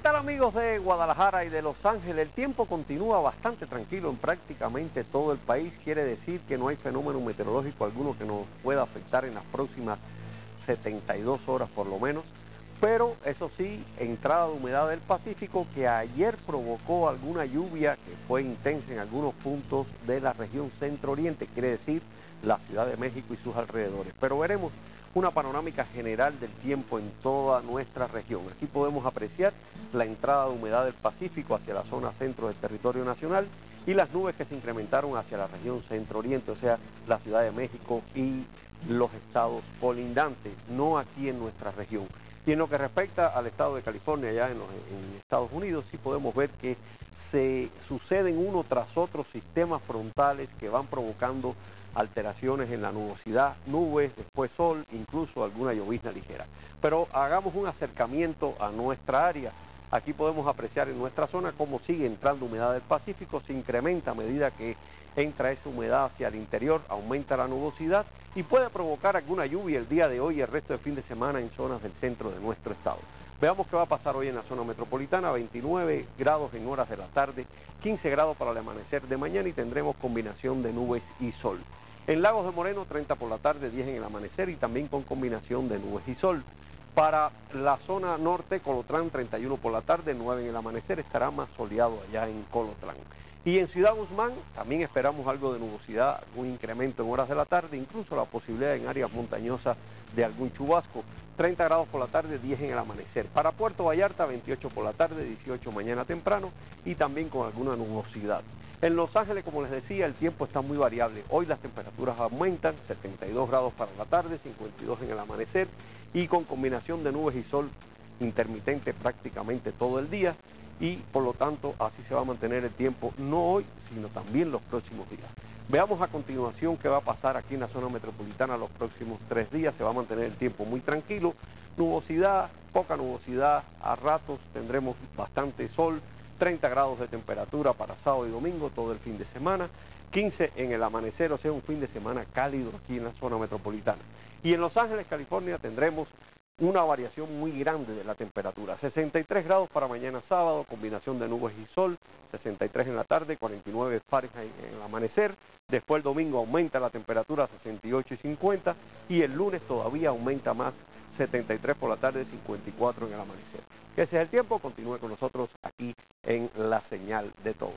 tal amigos de Guadalajara y de Los Ángeles? El tiempo continúa bastante tranquilo en prácticamente todo el país. Quiere decir que no hay fenómeno meteorológico alguno que nos pueda afectar en las próximas 72 horas por lo menos. Pero eso sí, entrada de humedad del Pacífico que ayer provocó alguna lluvia que fue intensa en algunos puntos de la región centro-oriente, quiere decir la Ciudad de México y sus alrededores. Pero veremos una panorámica general del tiempo en toda nuestra región. Aquí podemos apreciar la entrada de humedad del Pacífico hacia la zona centro del territorio nacional y las nubes que se incrementaron hacia la región centro-oriente, o sea, la Ciudad de México y los estados colindantes, no aquí en nuestra región. Y en lo que respecta al estado de California, allá en, Estados Unidos, sí podemos ver que se suceden uno tras otro sistemas frontales que van provocando alteraciones en la nubosidad, nubes, después sol, incluso alguna llovizna ligera. Pero hagamos un acercamiento a nuestra área. Aquí podemos apreciar en nuestra zona cómo sigue entrando humedad del Pacífico, se incrementa a medida que entra esa humedad hacia el interior, aumenta la nubosidad y puede provocar alguna lluvia el día de hoy y el resto del fin de semana en zonas del centro de nuestro estado. Veamos qué va a pasar hoy en la zona metropolitana, 29 grados en horas de la tarde, 15 grados para el amanecer de mañana y tendremos combinación de nubes y sol. En Lagos de Moreno 30 por la tarde, 10 en el amanecer y también con combinación de nubes y sol. Para la zona norte, Colotlán 31 por la tarde, 9 en el amanecer, estará más soleado allá en Colotlán. Y en Ciudad Guzmán también esperamos algo de nubosidad, un incremento en horas de la tarde, incluso la posibilidad en áreas montañosas de algún chubasco. 30 grados por la tarde, 10 en el amanecer. Para Puerto Vallarta, 28 por la tarde, 18 mañana temprano y también con alguna nubosidad. En Los Ángeles, como les decía, el tiempo está muy variable. Hoy las temperaturas aumentan, 72 grados para la tarde, 52 en el amanecer y con combinación de nubes y sol intermitente prácticamente todo el día y por lo tanto así se va a mantener el tiempo no hoy, sino también los próximos días. Veamos a continuación qué va a pasar aquí en la zona metropolitana los próximos tres días. Se va a mantener el tiempo muy tranquilo. Nubosidad, poca nubosidad, a ratos tendremos bastante sol, 30 grados de temperatura para sábado y domingo, todo el fin de semana, 15 en el amanecer, o sea, un fin de semana cálido aquí en la zona metropolitana. Y en Los Ángeles, California, tendremos una variación muy grande de la temperatura. 63 grados para mañana sábado, combinación de nubes y sol, 63 en la tarde, 49 Fahrenheit en el amanecer. Después el domingo aumenta la temperatura a 68 y 50 y el lunes todavía aumenta más, 73 por la tarde, 54 en el amanecer. Ese es el tiempo, continúe con nosotros aquí en La Señal de Todos.